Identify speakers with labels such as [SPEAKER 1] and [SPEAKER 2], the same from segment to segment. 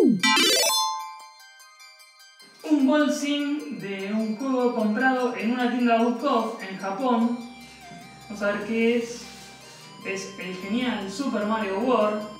[SPEAKER 1] Un bolsing de un juego comprado en una tienda Bukov en Japón. Vamos a ver qué es. Es el genial Super Mario World.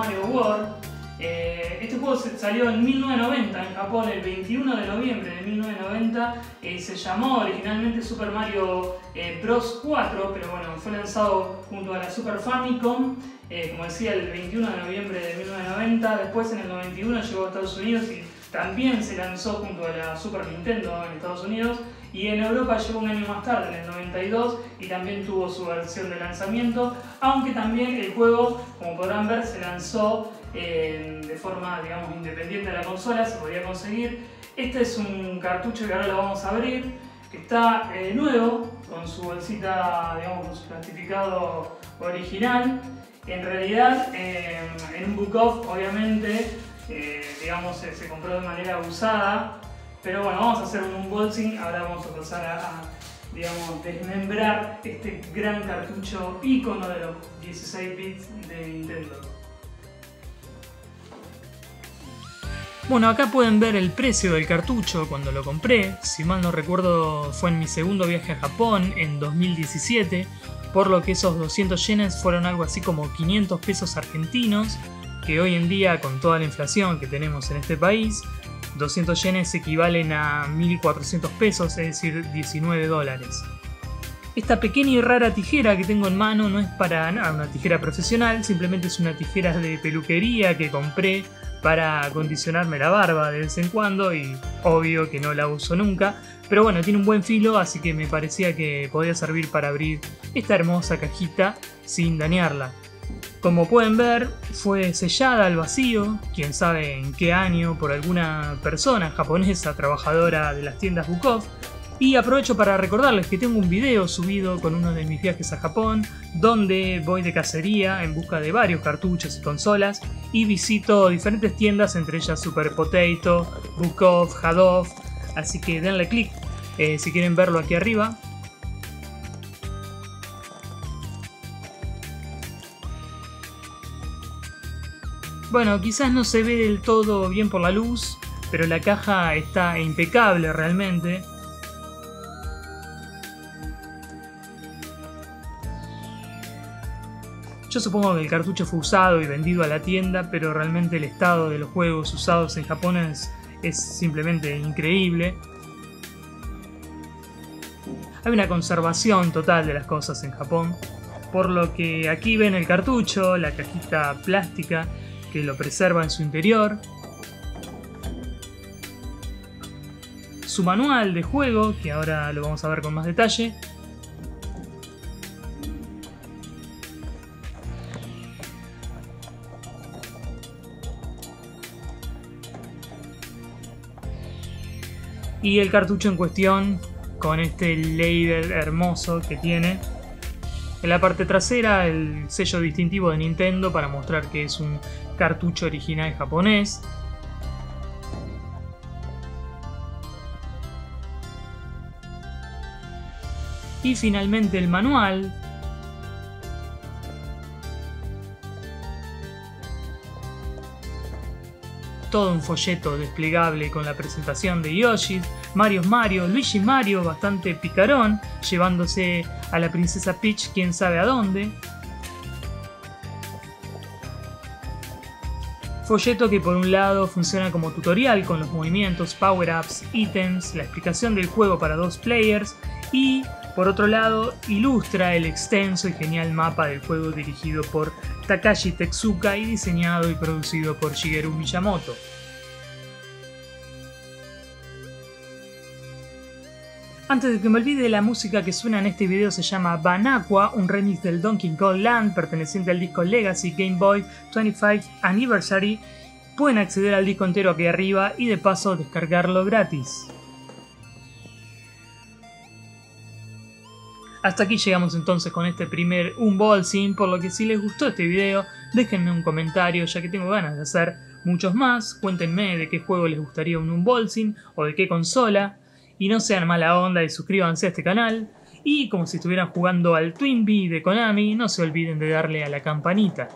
[SPEAKER 1] Mario World. Eh, este juego salió en 1990 en Japón, el 21 de noviembre de 1990. eh, se llamó originalmente Super Mario eh, Bros. 4, pero bueno, fue lanzado junto a la Super Famicom, eh, como decía, el 21 de noviembre de 1990. Después en el 91 llegó a Estados Unidos y también se lanzó junto a la Super Nintendo en Estados Unidos. Y en Europa llegó un año más tarde, en el 92, y también tuvo su versión de lanzamiento, aunque también el juego, como podrán ver, se lanzó eh, de forma, digamos, independiente de la consola, se podía conseguir. Este es un cartucho que ahora lo vamos a abrir, que está eh, nuevo, con su bolsita, digamos, con su plastificado original. En realidad, eh, en un book off, obviamente, eh, digamos, se, compró de manera usada, pero bueno, vamos a hacer un unboxing, ahora vamos a pasar a, digamos, desmembrar este gran cartucho icono de los 16 bits de Nintendo. Bueno, acá pueden ver el precio del cartucho cuando lo compré. Si mal no recuerdo, fue en mi segundo viaje a Japón en 2017, por lo que esos 200 yenes fueron algo así como 500 pesos argentinos, que hoy en día, con toda la inflación que tenemos en este país, 200 yenes equivalen a 1.400 pesos, es decir, 19 dólares. Esta pequeña y rara tijera que tengo en mano no es para nada una tijera profesional, simplemente es una tijera de peluquería que compré para acondicionarme la barba de vez en cuando y obvio que no la uso nunca, pero bueno, tiene un buen filo, así que me parecía que podía servir para abrir esta hermosa cajita sin dañarla. Como pueden ver, fue sellada al vacío, quién sabe en qué año, por alguna persona japonesa trabajadora de las tiendas Bukov. Y aprovecho para recordarles que tengo un video subido con uno de mis viajes a Japón, donde voy de cacería en busca de varios cartuchos y consolas, y visito diferentes tiendas, entre ellas Super Potato, Bukov, Hadov, así que denle click eh, si quieren verlo aquí arriba. Bueno, quizás no se ve del todo bien por la luz, pero la caja está impecable realmente. Yo supongo que el cartucho fue usado y vendido a la tienda, pero realmente el estado de los juegos usados en Japón es, simplemente increíble. Hay una conservación total de las cosas en Japón, por lo que aquí ven el cartucho, la cajita plástica que lo preserva en su interior, su manual de juego, que ahora lo vamos a ver con más detalle, y el cartucho en cuestión con este label hermoso que tiene. En la parte trasera el sello distintivo de Nintendo para mostrar que es un cartucho original japonés. Y finalmente el manual todo un folleto desplegable con la presentación de Yoshi, Mario Mario, Luigi Mario, bastante picarón, llevándose a la princesa Peach quién sabe a dónde. Folleto que por un lado funciona como tutorial con los movimientos, power-ups, ítems, la explicación del juego para dos players y por otro lado ilustra el extenso y genial mapa del juego dirigido por Takashi Tetsuka y diseñado y producido por Shigeru Miyamoto. Antes de que me olvide, la música que suena en este video se llama Banaqua, un remix del Donkey Kong Land perteneciente al disco Legacy Game Boy 25th Anniversary, pueden acceder al disco entero aquí arriba y de paso descargarlo gratis. Hasta aquí llegamos entonces con este primer unboxing, por lo que si les gustó este video, déjenme un comentario ya que tengo ganas de hacer muchos más, cuéntenme de qué juego les gustaría un unboxing o de qué consola, y no sean mala onda y suscríbanse a este canal, y como si estuvieran jugando al Twinbee de Konami, no se olviden de darle a la campanita.